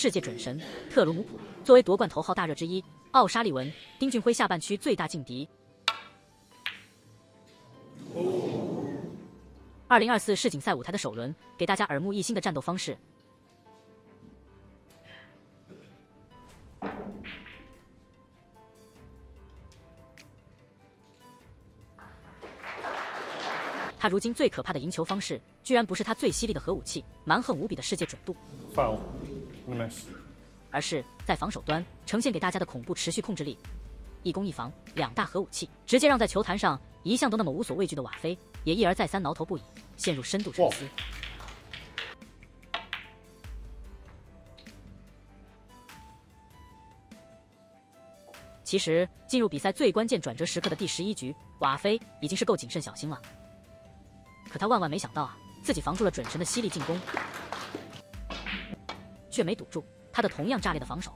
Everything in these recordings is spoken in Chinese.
世界准神特鲁姆普。作为夺冠头号大热之一，奥沙利文、丁俊晖下半区最大劲敌。二零二四世锦赛舞台的首轮，给大家耳目一新的战斗方式。他如今最可怕的赢球方式，居然不是他最犀利的核武器、蛮横无比的世界准度，而是在防守端呈现给大家的恐怖持续控制力。一攻一防，两大核武器，直接让在球坛上一向都那么无所畏惧的瓦菲，也一而再三挠头不已，陷入深度沉思。其实，进入比赛最关键转折时刻的第十一局，瓦菲已经是够谨慎小心了。可他万万没想到啊，自己防住了准神的犀利进攻，却没堵住他的同样炸裂的防守。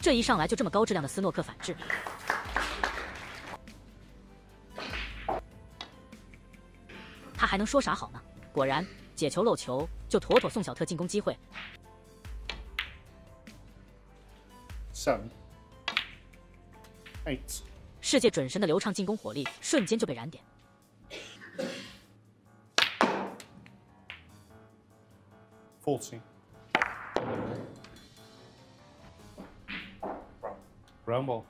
这一上来就这么高质量的斯诺克反制，他还能说啥好呢？果然，解球漏球就妥妥送小特进攻机会。Seven. Eight. 世界准神的流畅进攻火力瞬间就被燃点。40. Rumble.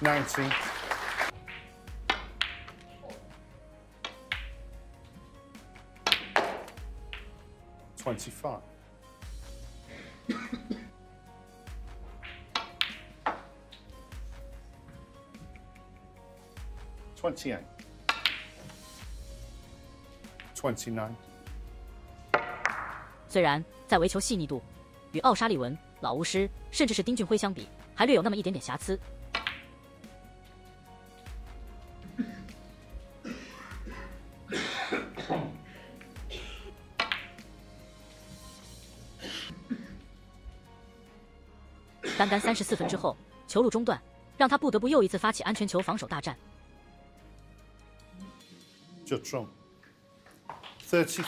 Ninety. Twenty-five. Twenty nine，虽然在围球细腻度与奥沙利文、老巫师甚至是丁俊晖相比，还略有那么一点点瑕疵，单单三十四分之后，球路中断，让他不得不又一次发起安全球防守大战。就中。34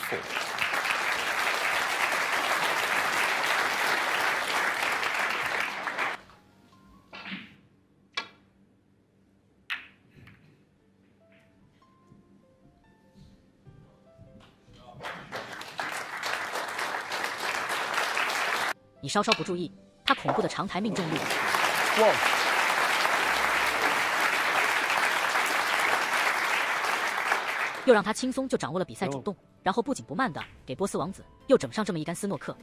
你稍稍不注意，他恐怖的长台命中率。又让他轻松就掌握了比赛主动，然后不紧不慢的给波斯王子又整上这么一杆斯诺克。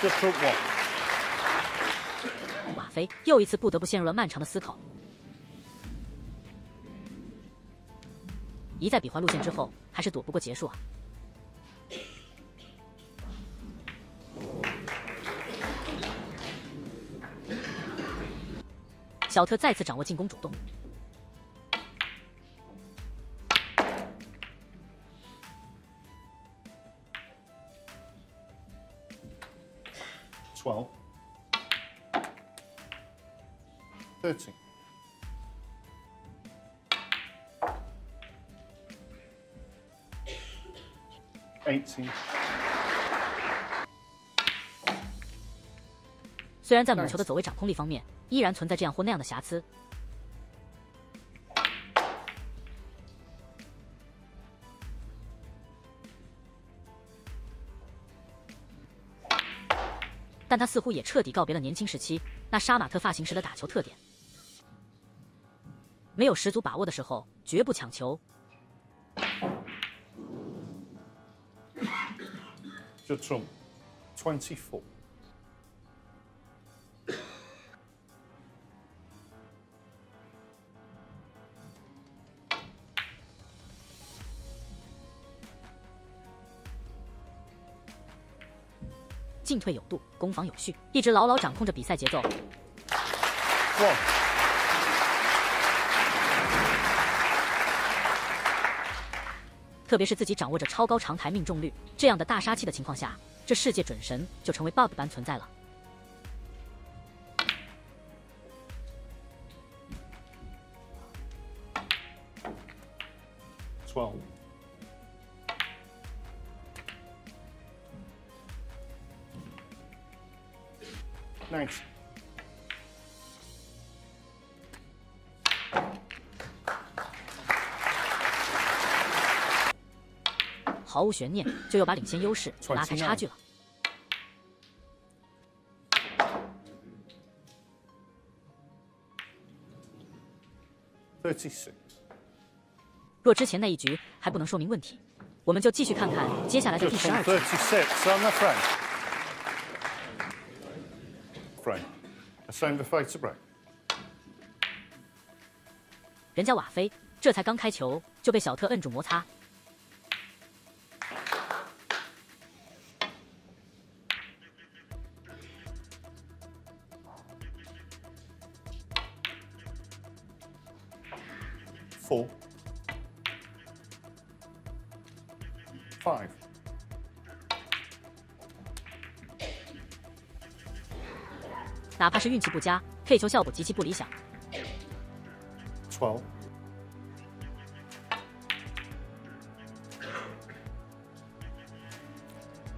Jutron one. 瓦菲又一次不得不陷入了漫长的思考。一再比划路线之后，还是躲不过结束啊！小特再次掌握进攻主动，Twelve. Thirteen. Eighteen. 虽然在母球的走位掌控力方面依然存在这样或那样的瑕疵，但他似乎也彻底告别了年轻时期那杀马特发型时的打球特点。没有十足把握的时候，绝不抢球。Jutron. Twenty-four. 进退有度，攻防有序，一直牢牢掌控着比赛节奏。特别是自己掌握着超高长台命中率这样的大杀器的情况下，这世界准神就成为 bug 般存在了。twelve 毫无悬念，就又把领先优势拉开差距了。若之前那一局还不能说明问题，我们就继续看看接下来的第十二局。The break. 人家瓦菲这才刚开球就被小特摁住摩擦，Four. Five. 哪怕是运气不佳配球效果极其不理想。Twelve.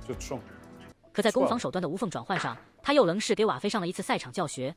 Good 可在攻防手段的无缝转换上，他又仍是给瓦菲上了一次赛场教学。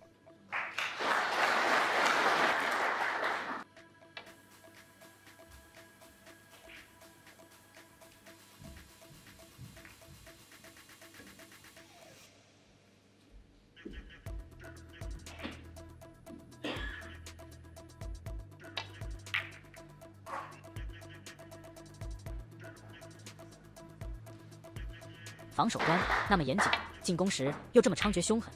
防守端那么严谨，进攻时又这么猖獗凶狠.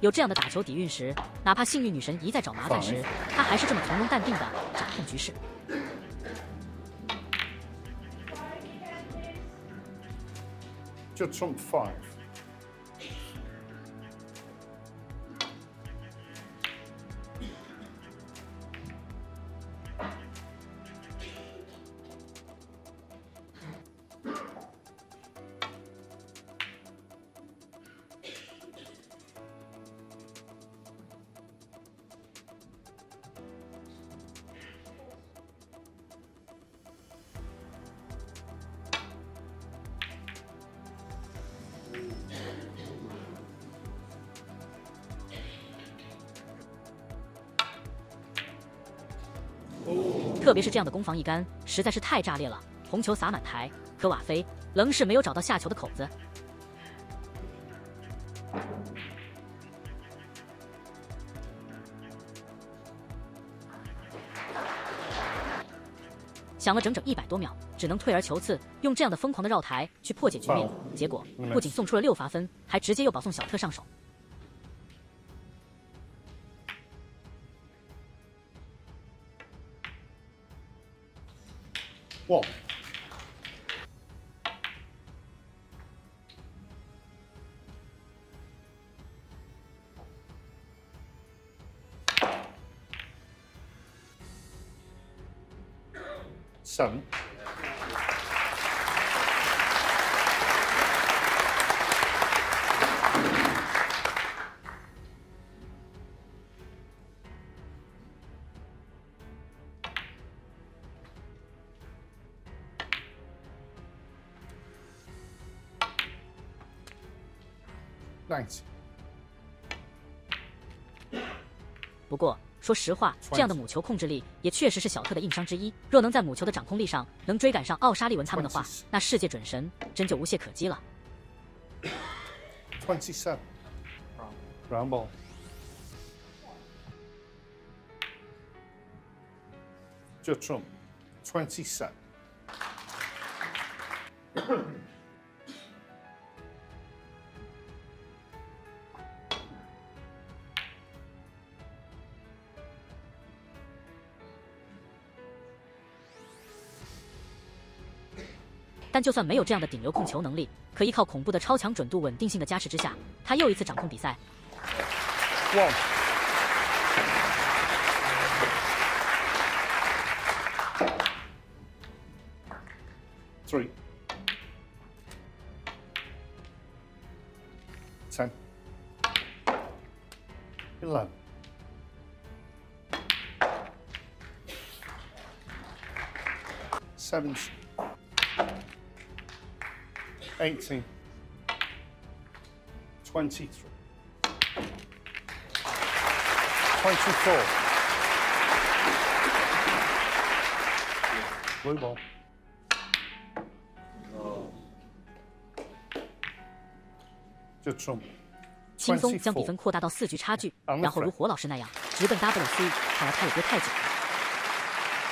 有这样的打球底蕴时，哪怕幸运女神一再找麻烦时，他还是这么从容淡定的掌控局势。Good trump five. 特别是这样的攻防一杆，实在是太炸裂了。红球洒满台，可瓦菲仍是没有找到下球的口子。想了整整一百多秒，只能退而求次，用这样的疯狂的绕台去破解局面。结果不仅送出了六罚分，还直接又保送小特上手。Whoa. Seven. Ninety. 不过说实话，这样的母球控制力也确实是小特的硬伤之一。若能在母球的掌控力上能追赶上奥沙利文他们的话，那世界准神真就无懈可击了。Twenty-seven. Round ball. Good trump. Twenty-seven. 但就算没有这样的顶流控球能力，可依靠恐怖的超强准度、稳定性的加持之下，他又一次掌控比赛。哇！三、eleven、seven。18. 23. 24. 轻松将比分扩大到四局差距，然后如火老师那样直奔 W C，看来他也不太久了。